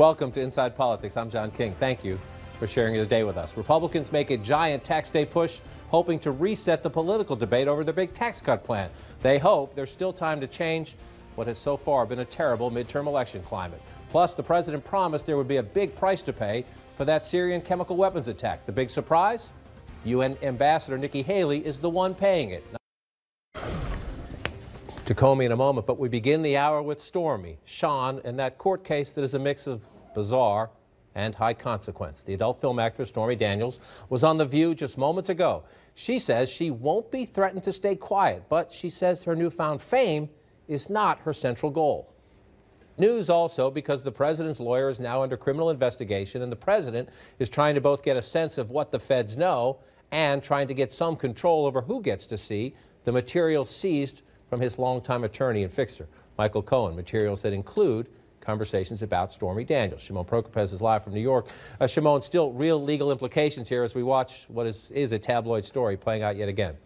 Welcome to Inside Politics. I'm John King. Thank you for sharing your day with us. Republicans make a giant tax day push, hoping to reset the political debate over their big tax cut plan. They hope there's still time to change what has so far been a terrible midterm election climate. Plus, the president promised there would be a big price to pay for that Syrian chemical weapons attack. The big surprise? UN Ambassador Nikki Haley is the one paying it to Comey in a moment, but we begin the hour with Stormy, Sean, and that court case that is a mix of bizarre and high consequence. The adult film actress Stormy Daniels was on The View just moments ago. She says she won't be threatened to stay quiet, but she says her newfound fame is not her central goal. News also because the president's lawyer is now under criminal investigation, and the president is trying to both get a sense of what the feds know and trying to get some control over who gets to see the material seized from his longtime attorney and fixer, Michael Cohen, materials that include conversations about Stormy Daniels. Shimon Prokupecz is live from New York. Uh, Shimon, still real legal implications here as we watch what is, is a tabloid story playing out yet again.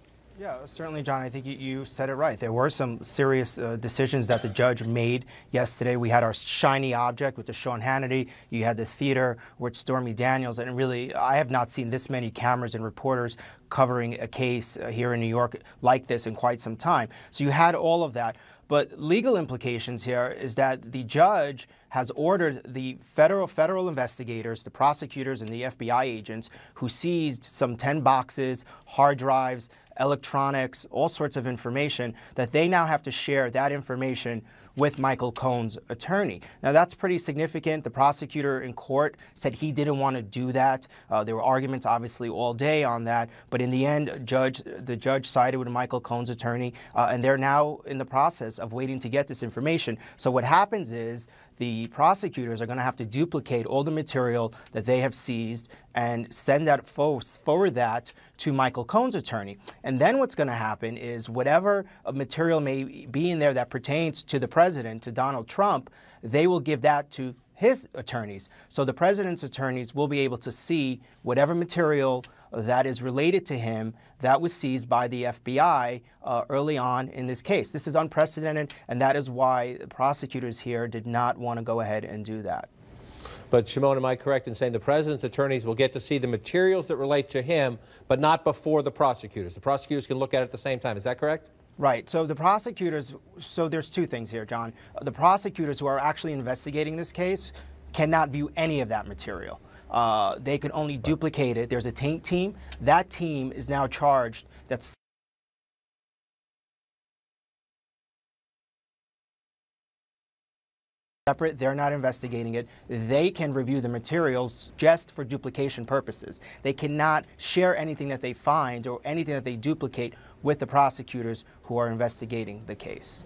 Yeah, certainly, John. I think you, you said it right. There were some serious uh, decisions that the judge made yesterday. We had our shiny object with the Sean Hannity. You had the theater with Stormy Daniels. And really, I have not seen this many cameras and reporters covering a case uh, here in New York like this in quite some time. So you had all of that. But legal implications here is that the judge has ordered the federal federal investigators, the prosecutors and the FBI agents who seized some 10 boxes, hard drives, electronics, all sorts of information, that they now have to share that information with Michael Cohen's attorney. Now, that's pretty significant. The prosecutor in court said he didn't want to do that. Uh, there were arguments, obviously, all day on that. But in the end, judge, the judge sided with Michael Cohen's attorney, uh, and they're now in the process of waiting to get this information. So what happens is the prosecutors are going to have to duplicate all the material that they have seized and send that forward that to Michael Cohen's attorney. And then what's going to happen is whatever material may be in there that pertains to the president, to Donald Trump, they will give that to his attorneys. So the president's attorneys will be able to see whatever material that is related to him that was seized by the FBI uh, early on in this case. This is unprecedented, and that is why the prosecutors here did not want to go ahead and do that. But Shimon, am I correct in saying the president's attorneys will get to see the materials that relate to him, but not before the prosecutors? The prosecutors can look at it at the same time. Is that correct? Right. So the prosecutors, so there's two things here, John. The prosecutors who are actually investigating this case cannot view any of that material. Uh, they can only duplicate it. There's a taint team. That team is now charged. That's separate. They're not investigating it. They can review the materials just for duplication purposes. They cannot share anything that they find or anything that they duplicate with the prosecutors who are investigating the case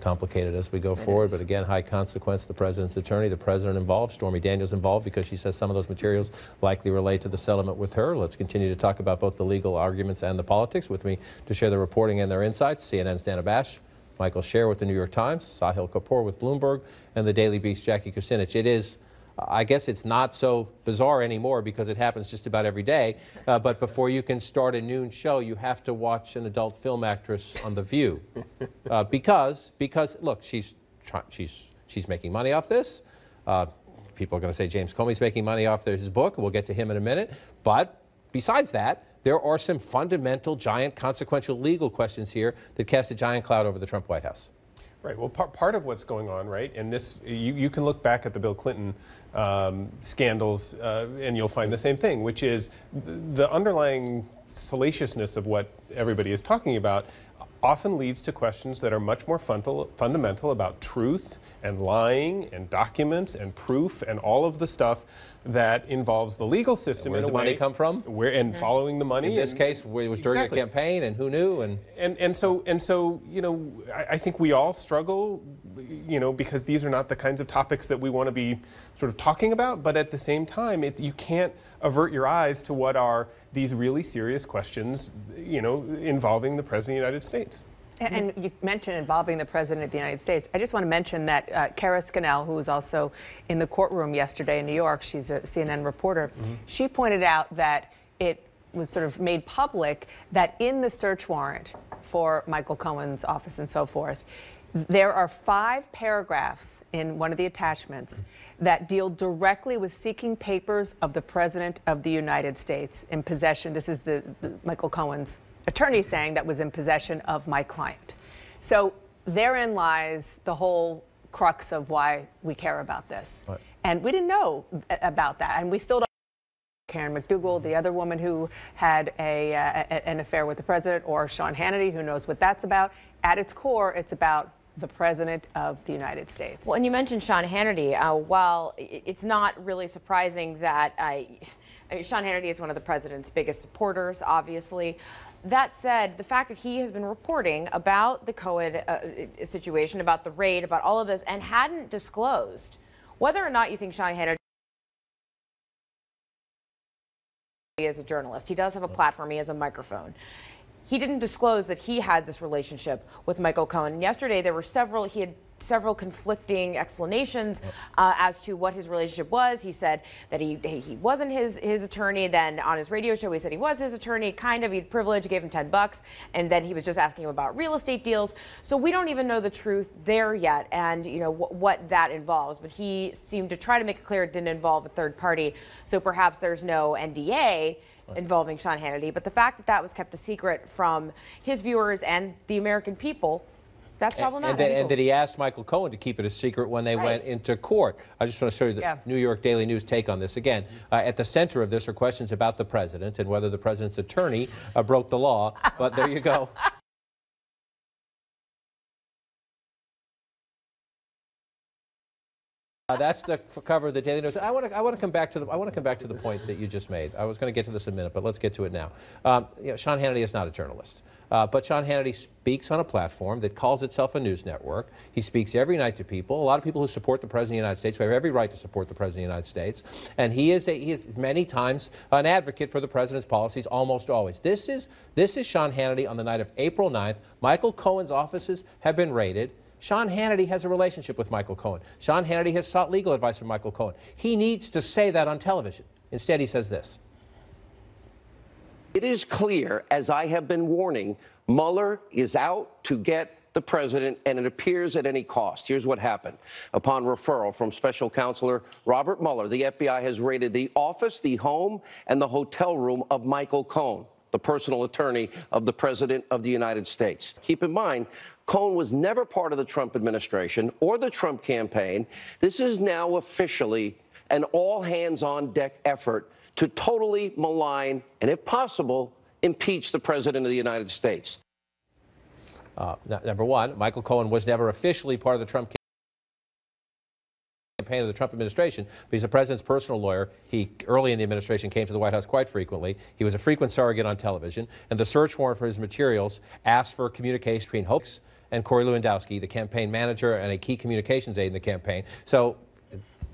complicated as we go it forward, is. but again, high consequence. The president's attorney, the president involved, Stormy Daniels involved because she says some of those materials likely relate to the settlement with her. Let's continue to talk about both the legal arguments and the politics. With me to share the reporting and their insights, CNN's Dana Bash, Michael Shear with the New York Times, Sahil Kapur with Bloomberg, and the Daily Beast, Jackie Kucinich. It is I guess it's not so bizarre anymore because it happens just about every day. Uh, but before you can start a noon show, you have to watch an adult film actress on The View, uh, because because look, she's she's she's making money off this. Uh, people are going to say James Comey's making money off his book. We'll get to him in a minute. But besides that, there are some fundamental, giant, consequential legal questions here that cast a giant cloud over the Trump White House. Right. Well, part, part of what's going on, right, and this, you, you can look back at the Bill Clinton um, scandals uh, and you'll find the same thing, which is the underlying salaciousness of what everybody is talking about often leads to questions that are much more fundal, fundamental about truth and lying and documents and proof and all of the stuff that involves the legal system. Where did the money come from? Where and yeah. following the money. In this and, case, it was during exactly. a campaign, and who knew? And and and so and so, you know, I, I, think we all struggle, you know, because these are not the kinds of topics that we want to be sort of talking about. But at the same time, it, you can't avert your eyes to what are these really serious questions, you know, involving the president of the United States. And you mentioned involving the President of the United States. I just want to mention that uh, Kara Scannell, who was also in the courtroom yesterday in New York, she's a CNN reporter, mm -hmm. she pointed out that it was sort of made public that in the search warrant for Michael Cohen's office and so forth, There are five paragraphs in one of the attachments that deal directly with seeking papers of the President of the United States in possession. This is the, the Michael Cohen's attorney saying that was in possession of my client. So therein lies the whole crux of why we care about this. Right. And we didn't know about that, and we still don't. Karen McDougal, the other woman who had a, uh, a- an affair with the president, or Sean Hannity, who knows what that's about. At its core, it's about the president of the United States. Well, and you mentioned Sean Hannity. Uh, while it's not really surprising that I, I mean, Sean Hannity is one of the president's biggest supporters, obviously. That said, the fact that he has been reporting about the Cohen uh, situation, about the raid, about all of this, and hadn't disclosed whether or not you think Sean Hannity is a journalist. He does have a platform, he has a microphone. He didn't disclose that he had this relationship with Michael Cohen. Yesterday, there were several, he had several conflicting explanations uh, as to what his relationship was. He said that he, he wasn't his, his attorney. Then on his radio show, he said he was his attorney, kind of. He had privilege, gave him 10 bucks. And then he was just asking him about real estate deals. So we don't even know the truth there yet and, you know, wh- what that involves. But he seemed to try to make it clear it didn't involve a third party. So perhaps there's no NDA involving Sean Hannity. But the fact that that was kept a secret from his viewers and the American people, that's And- And, that, and that he asked Michael Cohen to keep it a secret when they Right. went into court. I just want to show you the Yeah. New York Daily News take on this. Again, uh, at the center of this are questions about the president and whether the president's attorney uh, broke the law. But there you go. Uh, that's the cover of the Daily News. I want to. I want to come back to the. I want to come back to the point that you just made. I was going to get to this in a minute, but let's get to it now. Um, you know, Sean Hannity is not a journalist, uh, but Sean Hannity speaks on a platform that calls itself a news network. He speaks every night to people. A lot of people who support the president of the United States, who have every right to support the president of the United States, and he is. A, he is many times an advocate for the president's policies. Almost always. This is. This is Sean Hannity on the night of April 9th. Michael Cohen's offices have been raided. Sean Hannity has a relationship with Michael Cohen. Sean Hannity has sought legal advice from Michael Cohen. He needs to say that on television. Instead, he says this. It is clear, as I have been warning, Mueller is out to get the president, and it appears at any cost. Here's what happened. Upon referral from special counselor Robert Mueller, the FBI has raided the office, the home, and the hotel room of Michael Cohen, the personal attorney of the President of the United States. Keep in mind, Cohen was never part of the Trump administration or the Trump campaign. This is now officially an all hands on deck effort to totally malign and, if possible, impeach the President of the United States. Uh, number one, Michael Cohen was never officially part of the Trump campaign of the Trump administration, but he's the president's personal lawyer. He early in the administration came to the White House quite frequently. He was a frequent surrogate on television, and the search warrant for his materials asked for communication between Hicks and Corey Lewandowski, the campaign manager and a key communications aide in the campaign. So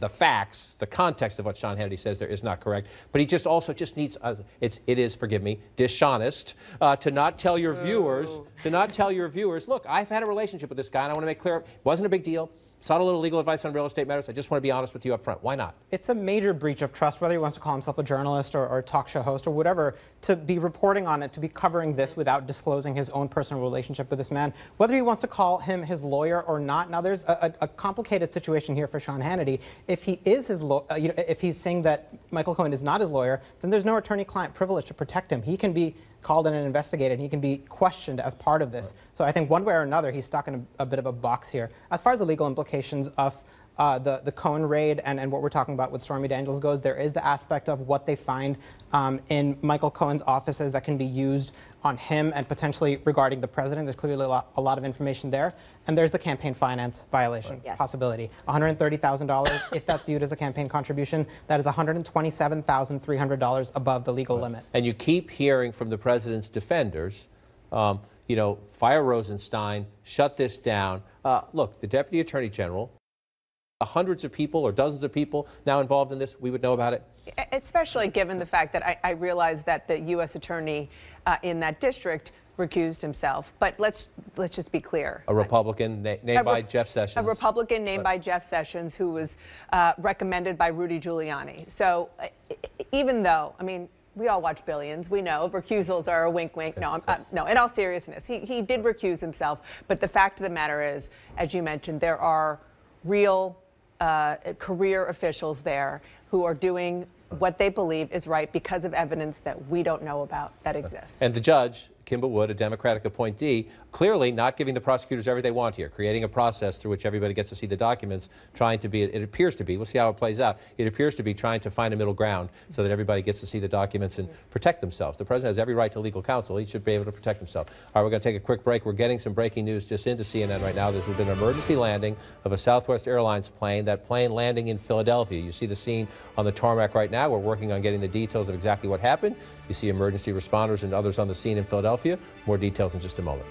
the facts, the context of what Sean Hannity says there is not correct. But he just also just needs, uh, it's, it is, forgive me, dishonest uh, to not tell your viewers, to not tell your viewers, look, I've had a relationship with this guy and I want to make clear, it wasn't a big deal. Sought a little legal advice on real estate matters. I just want to be honest with you up front. Why not? It's a major breach of trust, whether he wants to call himself a journalist or, or a talk show host or whatever, to be reporting on it, to be covering this without disclosing his own personal relationship with this man, whether he wants to call him his lawyer or not. Now, there's a, a, a complicated situation here for Sean Hannity. If he is his, uh, you know, if he's saying that Michael Cohen is not his lawyer, then there's no attorney-client privilege to protect him. He can be called in and investigated. and He can be questioned as part of this. So I think one way or another, he's stuck in a, a bit of a box here. As far as the legal implications of uh, the, the Cohen raid and, and what we're talking about with Stormy Daniels goes, there is the aspect of what they find um, in Michael Cohen's offices that can be used on him and potentially regarding the president. There's clearly a lot, a lot of information there. And there's the campaign finance violation Yes. possibility. $130,000, if that's viewed as a campaign contribution, that is $127,300 above the legal limit. And you keep hearing from the president's defenders, um, you know, fire Rosenstein, shut this down. Uh, look, the deputy attorney general, hundreds of people or dozens of people now involved in this, we would know about it. Especially given the fact that I, I realize that the U.S. attorney uh, in that district recused himself. But let's let's just be clear. A Republican na- named A by Jeff Sessions. A Republican named by Jeff Sessions, who was uh, recommended by Rudy Giuliani. So uh, even though, I mean, we all watch Billions. We know recusals are a wink, wink. No, I'm, uh, no. In all seriousness, he he did recuse himself. But the fact of the matter is, as you mentioned, there are real uh, career officials there who are doing what they believe is right because of evidence that we don't know about that exists. And the judge Kimba Wood, a Democratic appointee, clearly not giving the prosecutors everything they want here, creating a process through which everybody gets to see the documents, trying to be, it appears to be, we'll see how it plays out, it appears to be trying to find a middle ground so that everybody gets to see the documents and protect themselves. The president has every right to legal counsel. He should be able to protect himself. All right, we're going to take a quick break. We're getting some breaking news just into CNN right now. There's been an emergency landing of a Southwest Airlines plane, that plane landing in Philadelphia. You see the scene on the tarmac right now. We're working on getting the details of exactly what happened. You see emergency responders and others on the scene in Philadelphia. More details in just a moment.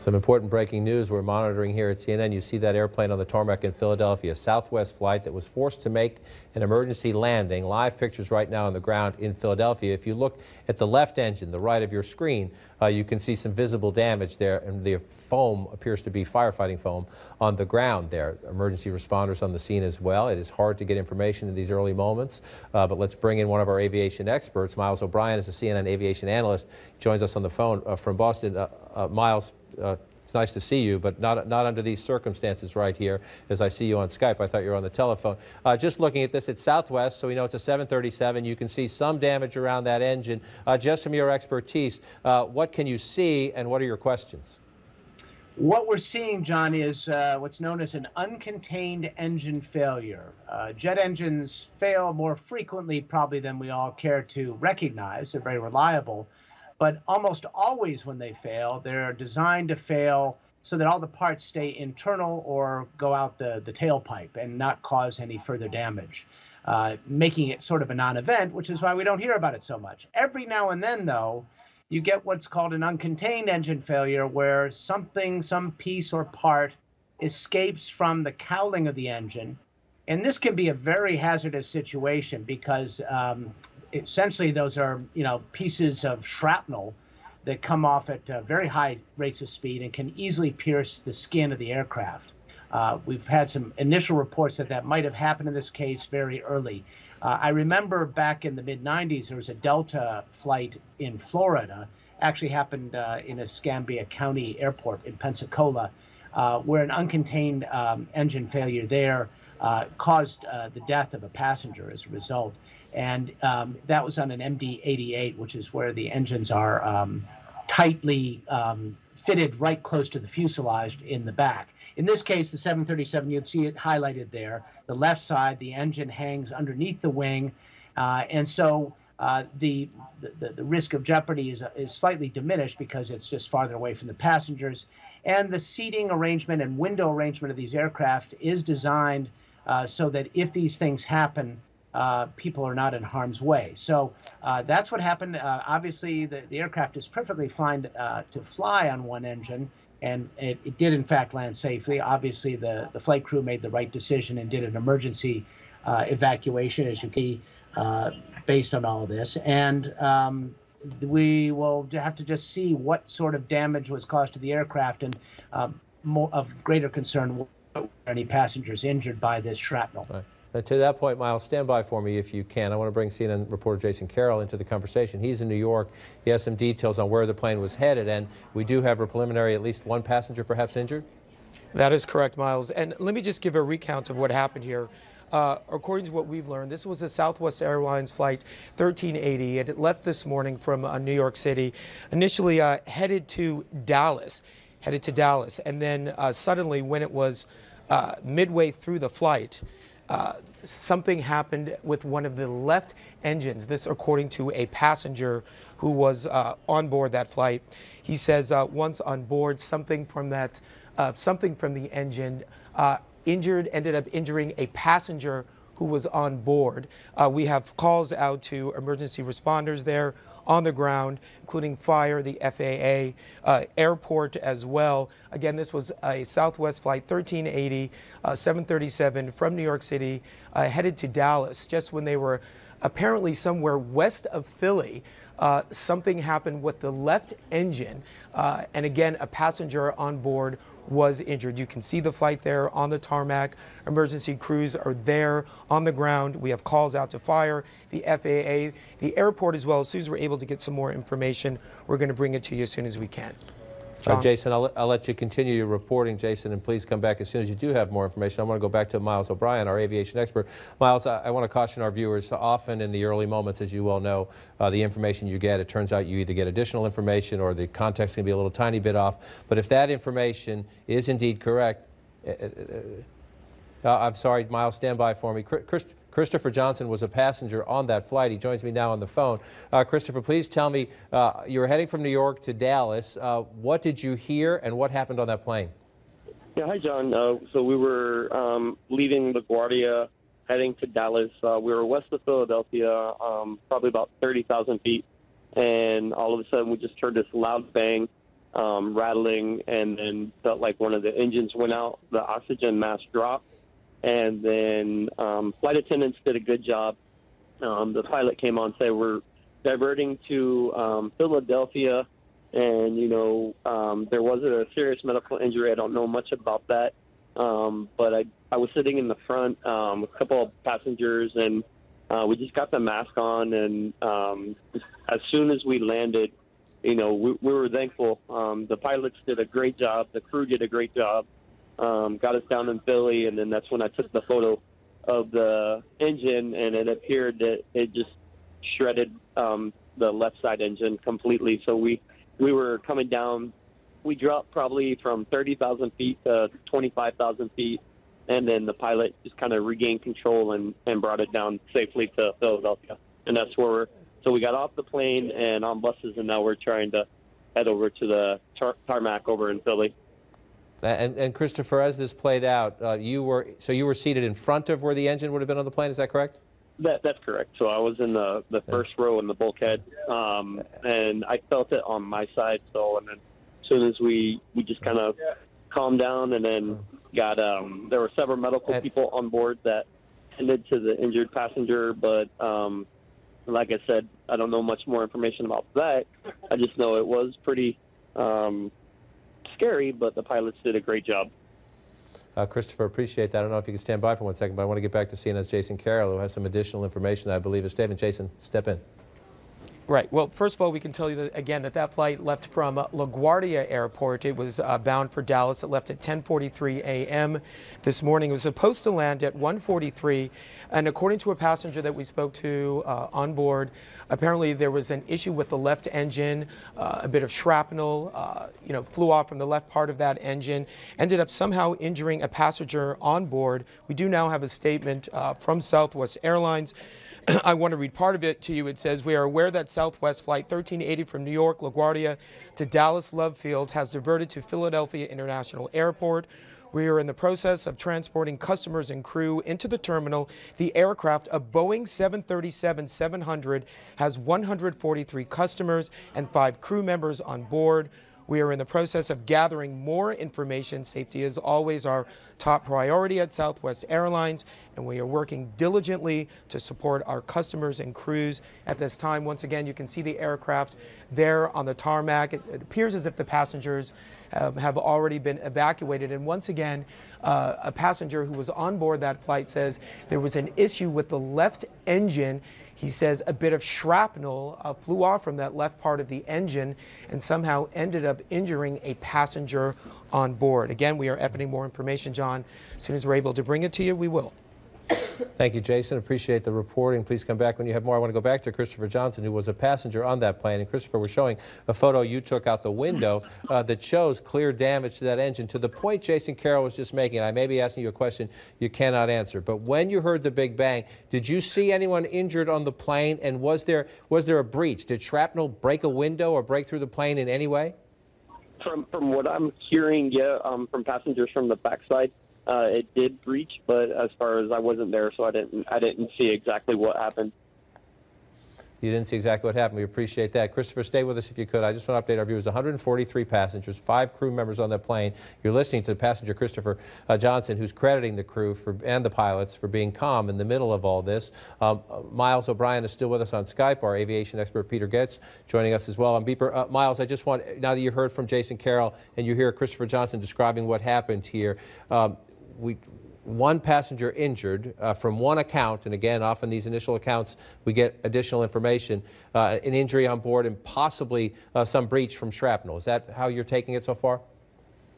Some important breaking news we're monitoring here at CNN. You see that airplane on the tarmac in Philadelphia, Southwest flight that was forced to make an emergency landing. Live pictures right now on the ground in Philadelphia. If you look at the left engine, the right of your screen, uh, you can see some visible damage there, and the foam appears to be firefighting foam on the ground there. Emergency responders on the scene as well. It is hard to get information in these early moments, uh, but let's bring in one of our aviation experts. Miles O'Brien is a CNN aviation analyst. He joins us on the phone uh, from Boston. Uh, uh, Miles, uh, it's nice to see you, but not, not under these circumstances right here as I see you on Skype. I thought you were on the telephone. Uh, just looking at this, it's Southwest, so we know it's a 737. You can see some damage around that engine. Uh, just from your expertise, uh, what can you see and what are your questions? What we're seeing, John, is uh, what's known as an uncontained engine failure. Uh, jet engines fail more frequently, probably, than we all care to recognize. They're very reliable. But almost always when they fail, they're designed to fail so that all the parts stay internal or go out the, the tailpipe and not cause any further damage, uh, making it sort of a non event, which is why we don't hear about it so much. Every now and then, though, you get what's called an uncontained engine failure, where something, some piece or part, escapes from the cowling of the engine. And this can be a very hazardous situation because um, essentially those are you know pieces of shrapnel that come off at uh, very high rates of speed and can easily pierce the skin of the aircraft. Uh, we've had some initial reports that that might have happened in this case very early. Uh, I remember back in the mid 90s, there was a Delta flight in Florida, actually happened uh, in Escambia County Airport in Pensacola, uh, where an uncontained um, engine failure there uh, caused the death of a passenger as a result and um, that was on an MD-88, which is where the engines are um, tightly um, fitted right close to the fuselage in the back. In this case, the 737, you'd see it highlighted there. The left side, the engine hangs underneath the wing, uh, and so uh, the, the, the risk of jeopardy is, is slightly diminished because it's just farther away from the passengers. And the seating arrangement and window arrangement of these aircraft is designed uh, so that if these things happen, uh, people are not in harm's way. So uh, that's what happened. Uh, obviously, the, the aircraft is perfectly fine uh, to fly on one engine, and it, it, did, in fact, land safely. Obviously, the, the flight crew made the right decision and did an emergency uh, evacuation, as you can see, based on all of this. And um, we will have to just see what sort of damage was caused to the aircraft, and more of greater concern, were any passengers injured by this shrapnel. Right. Now, to that point, Miles, stand by for me if you can. I want to bring CNN reporter Jason Carroll into the conversation. He's in New York. He has some details on where the plane was headed, and we do have a preliminary at least one passenger perhaps injured. That is correct, Miles. And let me just give a recount of what happened here. Uh, according to what we've learned, this was a Southwest Airlines flight 1380. It left this morning from uh, New York City, initially uh, headed to Dallas, headed to Dallas, and then uh, suddenly, when it was uh, midway through the flight, uh, something happened with one of the left engines. This, according to a passenger who was uh, on board that flight. He says uh, once on board, something from that, uh, something from the engine uh, injured, ended up injuring a passenger who was on board. we have calls out to emergency responders there on the ground, including fire, the FAA, uh, airport as well. Again, this was a Southwest flight 1380, uh, 737 from New York City, uh, headed to Dallas just when they were apparently somewhere west of Philly. Uh, something happened with the left engine, uh, and again, a passenger on board was injured. You can see the flight there on the tarmac. Emergency crews are there on the ground. We have calls out to fire, the FAA, the airport as well. As soon as we're able to get some more information, we're going to bring it to you as soon as we can. Jason, I'll, I'll let you continue your reporting, Jason, and please come back as soon as you do have more information. I want to go back to Miles O'Brien, our aviation expert. Miles, I, I want to caution our viewers, often in the early moments, as you well know, uh, the information you get, it turns out you either get additional information or the context can be a little tiny bit off. But if that information is indeed correct, uh, uh, I'm sorry, Miles, stand by for me. Chris, Christopher Johnson was a passenger on that flight. He joins me now on the phone. Uh, Christopher, please tell me, uh, you were heading from New York to Dallas. Uh, what did you hear and what happened on that plane? Yeah, hi, John. Uh, so we were um, leaving LaGuardia, heading to Dallas. Uh, we were west of Philadelphia, um, probably about 30,000 feet, and all of a sudden we just heard this loud bang, um, rattling, and then felt like one of the engines went out. The oxygen mask dropped, and then um, flight attendants did a good job. Um, the pilot came on and said we're diverting to um, Philadelphia, and you know um, there wasn't a serious medical injury. I don't know much about that, um, but I I was sitting in the front um, with a couple of passengers, and uh, we just got the mask on, and um, as soon as we landed, you know we, we were thankful. Um, the pilots did a great job. The crew did a great job um, got us down in Philly, and then that's when I took the photo of the engine, and it appeared that it just shredded um, the left side engine completely. So we we were coming down. We dropped probably from 30,000 feet to 25,000 feet, and then the pilot just kind of regained control and, and brought it down safely to Philadelphia. And that's where we're. So we got off the plane and on buses, and now we're trying to head over to the tar- tarmac over in Philly. And, and Christopher, as this played out, uh, you were so you were seated in front of where the engine would have been on the plane. Is that correct? That that's correct. So I was in the the first row in the bulkhead, um, and I felt it on my side. So and then as soon as we we just kind of calmed down, and then got um, there were several medical And- people on board that tended to the injured passenger, but um, like I said, I don't know much more information about that. I just know it was pretty um, scary, but the pilots did a great job. Uh, Christopher, appreciate that. I don't know if you can stand by for one second, but I want to get back to CNN's Jason Carroll, who has some additional information I believe is statement. Jason, step in. Right. Well, first of all, we can tell you that, again that that flight left from LaGuardia Airport. It was uh, bound for Dallas. It left at 10:43 a.m. this morning. It was supposed to land at 1:43, and according to a passenger that we spoke to uh, on board, apparently there was an issue with the left engine. Uh, a bit of shrapnel, uh, you know, flew off from the left part of that engine. Ended up somehow injuring a passenger on board. We do now have a statement uh, from Southwest Airlines. I want to read part of it to you. It says, We are aware that Southwest Flight 1380 from New York, LaGuardia to Dallas Love Field has diverted to Philadelphia International Airport. We are in the process of transporting customers and crew into the terminal. The aircraft, a Boeing 737 700, has 143 customers and five crew members on board. We are in the process of gathering more information. Safety is always our top priority at Southwest Airlines, and we are working diligently to support our customers and crews at this time. Once again, you can see the aircraft there on the tarmac. It, it appears as if the passengers um, have already been evacuated. And once again, uh, a passenger who was on board that flight says there was an issue with the left engine. He says a bit of shrapnel uh, flew off from that left part of the engine and somehow ended up injuring a passenger on board. Again, we are efforting more information, John. As soon as we're able to bring it to you, we will. Thank you, Jason. Appreciate the reporting. Please come back when you have more. I want to go back to Christopher Johnson, who was a passenger on that plane. And Christopher, we're showing a photo you took out the window uh, that shows clear damage to that engine. To the point Jason Carroll was just making, I may be asking you a question you cannot answer. But when you heard the big bang, did you see anyone injured on the plane? And was there was there a breach? Did shrapnel break a window or break through the plane in any way? From from what I'm hearing, yeah, um, from passengers from the backside, uh, it did breach. But as far as I wasn't there, so I didn't I didn't see exactly what happened. You didn't see exactly what happened. We appreciate that. Christopher, stay with us if you could. I just want to update our viewers. 143 passengers, five crew members on that plane. You're listening to passenger Christopher uh, Johnson, who's crediting the crew for, and the pilots for being calm in the middle of all this. Um, uh, Miles O'Brien is still with us on Skype. Our aviation expert Peter Goelz joining us as well. And Beeper, uh, Miles, I just want now that you heard from Jason Carroll and you hear Christopher Johnson describing what happened here. Um, we one passenger injured uh, from one account, and again, often these initial accounts, we get additional information, uh, an injury on board and possibly uh, some breach from shrapnel. Is that how you're taking it so far?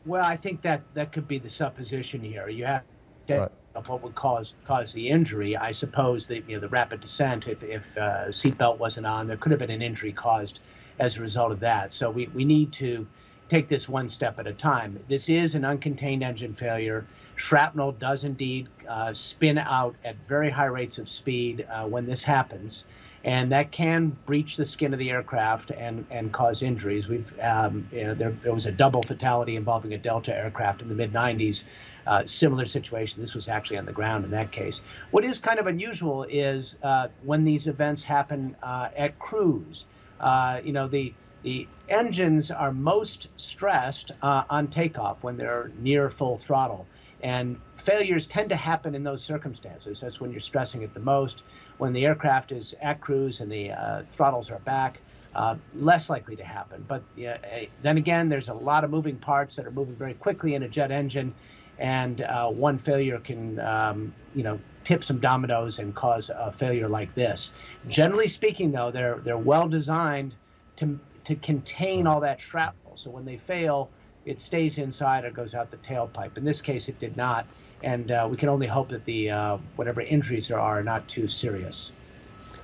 Well, I think that that could be the supposition here. You have to right. of what would cause cause the injury. I suppose that you know the rapid descent, if if uh, seatbelt wasn't on, there could have been an injury caused as a result of that. So we, we need to take this one step at a time. This is an uncontained engine failure. Shrapnel does indeed uh, spin out at very high rates of speed uh, when this happens, and that can breach the skin of the aircraft and, and cause injuries. We've um, you know, there, there was a double fatality involving a Delta aircraft in the mid 90s. Uh, similar situation. This was actually on the ground in that case. What is kind of unusual is uh, when these events happen uh, at cruise. Uh, you know the the engines are most stressed on takeoff when they're near full throttle. And failures tend to happen in those circumstances. That's when you're stressing it the most. When the aircraft is at cruise and the uh, throttles are back, uh, less likely to happen. But uh, then again, there's a lot of moving parts that are moving very quickly in a jet engine, and uh, one failure can, um, you know, tip some dominoes and cause a failure like this. Generally speaking, though, they're they're well designed to to contain all that shrapnel. So when they fail, it stays inside or goes out the tailpipe. In this case, it did not, and uh, we can only hope that the uh, whatever injuries there are are not too serious.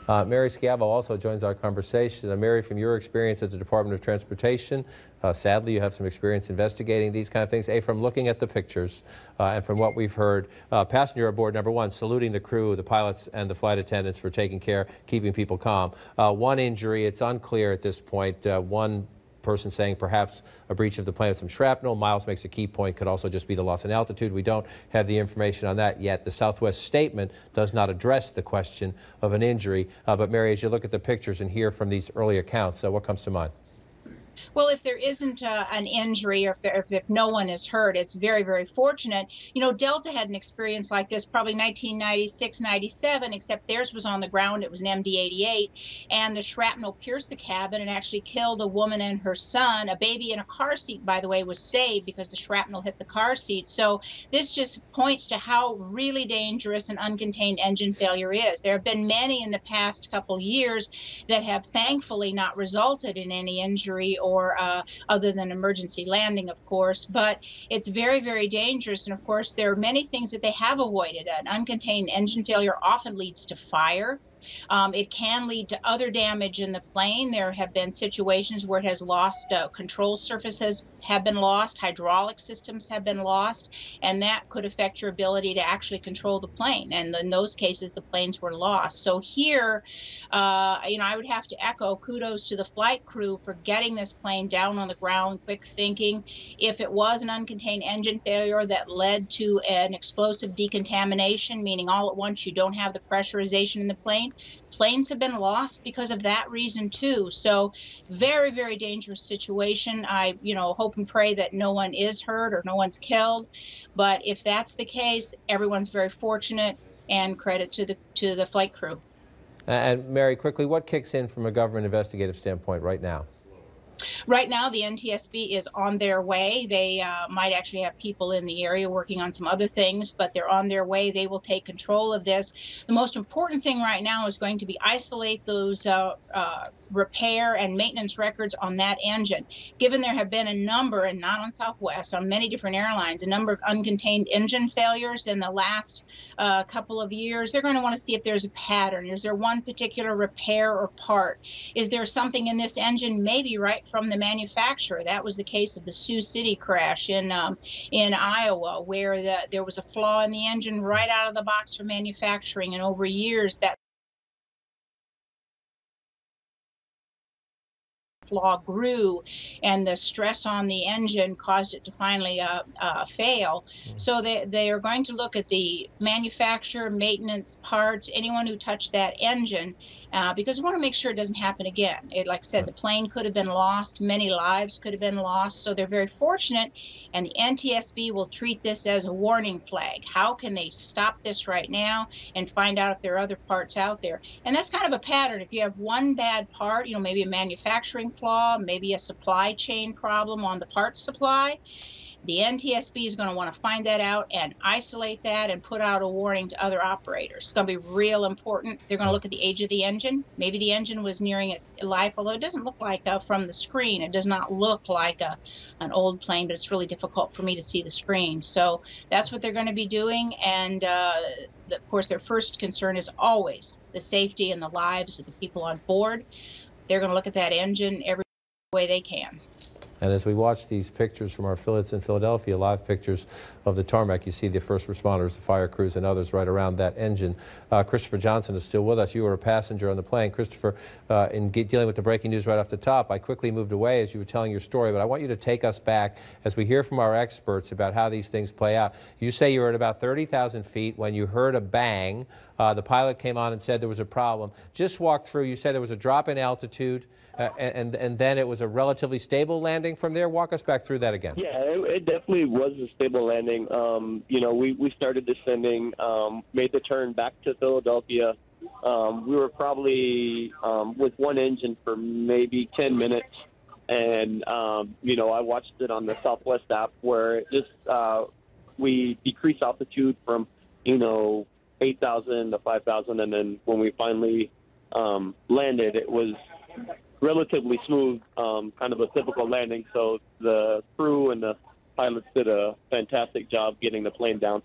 Uh, Mary Schiavo also joins our conversation. Uh, Mary, from your experience at the Department of Transportation, uh, sadly you have some experience investigating these kind of things. A, from looking at the pictures uh, and from what we've heard, passenger aboard number one, saluting the crew, the pilots and the flight attendants for taking care, keeping people calm. One injury, it's unclear at this point. one person saying perhaps a breach of the plane with some shrapnel. Miles makes a key point, could also just be the loss in altitude. We don't have the information on that yet. The Southwest statement does not address the question of an injury. Uh, but Mary, as you look at the pictures and hear from these early accounts, uh, what comes to mind? Well, if there isn't uh, an injury or if, there, if, if, no one is hurt, it's very, very fortunate. You know, Delta had an experience like this probably 1996, 97, except theirs was on the ground. It was an MD 88, and the shrapnel pierced the cabin and actually killed a woman and her son. A baby in a car seat, by the way, was saved because the shrapnel hit the car seat. So this just points to how really dangerous an uncontained engine failure is. There have been many in the past couple years that have thankfully not resulted in any injury or uh, other than emergency landing, of course. But it's very, very dangerous. And of course, there are many things that they have avoided. An uncontained engine failure often leads to fire. Um, it can lead to other damage in the plane. There have been situations where it has lost uh, control surfaces have been lost, hydraulic systems have been lost, and that could affect your ability to actually control the plane. And in those cases, the planes were lost. So here, uh, you know, I would have to echo kudos to the flight crew for getting this plane down on the ground, quick thinking. If it was an uncontained engine failure that led to an explosive decontamination, meaning all at once you don't have the pressurization in the plane, planes have been lost because of that reason too. So very, very dangerous situation. I, you know, hope and pray that no one is hurt or no one's killed. But if that's the case, everyone's very fortunate and credit to the to the flight crew. And Mary, quickly, what kicks in from a government investigative standpoint right now? Right now, the NTSB is on their way. They uh, might actually have people in the area working on some other things, but they're on their way. They will take control of this. The most important thing right now is going to be isolate those uh, uh, repair and maintenance records on that engine. Given there have been a number, and not on Southwest, on many different airlines, a number of uncontained engine failures in the last uh, couple of years, they're going to want to see if there's a pattern. Is there one particular repair or part? Is there something in this engine, maybe right from the manufacturer? That was the case of the Sioux City crash in um, in Iowa, where the, there was a flaw in the engine right out of the box for manufacturing, and over years that flaw grew, and the stress on the engine caused it to finally uh, uh, fail. So they, they are going to look at the manufacturer, maintenance, parts, anyone who touched that engine, uh, because we want to make sure it doesn't happen again. It, like I said, the plane could have been lost, many lives could have been lost. So they're very fortunate, and the NTSB will treat this as a warning flag. How can they stop this right now and find out if there are other parts out there? And that's kind of a pattern. If you have one bad part, you know, maybe a manufacturing flaw, maybe a supply chain problem on the parts supply, the NTSB is going to want to find that out and isolate that and put out a warning to other operators. It's going to be real important. They're going to look at the age of the engine. Maybe the engine was nearing its life, although it doesn't look like uh, from the screen. It does not look like a, an old plane, but it's really difficult for me to see the screen. So that's what they're going to be doing. And uh, of course, their first concern is always the safety and the lives of the people on board. They're going to look at that engine every way they can. And as we watch these pictures from our affiliates in Philadelphia, live pictures of the tarmac, you see the first responders, the fire crews, and others right around that engine. Uh, Christopher Johnson is still with us. You were a passenger on the plane. Christopher, uh, in dealing with the breaking news right off the top, I quickly moved away as you were telling your story, but I want you to take us back as we hear from our experts about how these things play out. You say you were at about 30,000 feet when you heard a bang. Uh, the pilot came on and said there was a problem. Just walk through. You said there was a drop in altitude, uh, and, and then it was a relatively stable landing from there. Walk us back through that again. Yeah, it, it definitely was a stable landing. Um, you know, we, we started descending, um, made the turn back to Philadelphia. Um, we were probably um, with one engine for maybe 10 minutes. And, um, you know, I watched it on the Southwest app where it just, uh, we decreased altitude from, you know, 8,000 to 5,000. And then when we finally um, landed, it was relatively smooth, um, kind of a typical landing. So the crew and the pilots did a fantastic job getting the plane down.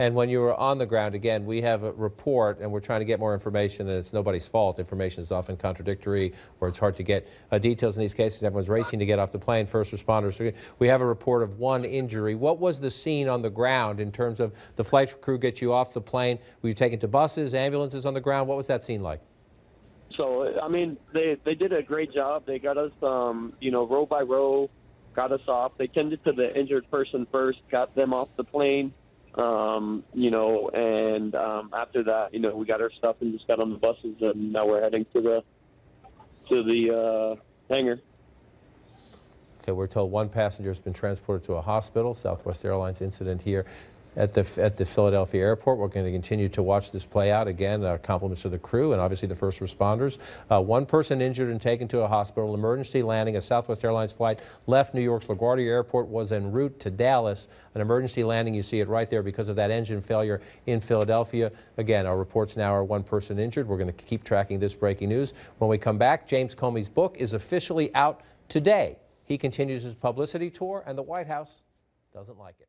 And when you were on the ground, again, we have a report and we're trying to get more information, and it's nobody's fault. Information is often contradictory or it's hard to get uh, details in these cases. Everyone's racing to get off the plane, first responders. We have a report of one injury. What was the scene on the ground in terms of the flight crew get you off the plane? Were you taken to buses, ambulances on the ground? What was that scene like? So, I mean, they, they did a great job. They got us, um, you know, row by row, got us off. They tended to the injured person first, got them off the plane. Um, you know, and um, after that, you know, we got our stuff and just got on the buses, and now we're heading to the to the uh, hangar. Okay, we're told one passenger has been transported to a hospital. Southwest Airlines incident here at the, at the Philadelphia airport. We're going to continue to watch this play out. Again, uh, compliments to the crew and obviously the first responders. Uh, one person injured and taken to a hospital. Emergency landing. A Southwest Airlines flight left New York's LaGuardia Airport, was en route to Dallas. An emergency landing, you see it right there because of that engine failure in Philadelphia. Again, our reports now are one person injured. We're going to keep tracking this breaking news. When we come back, James Comey's book is officially out today. He continues his publicity tour, and the White House doesn't like it.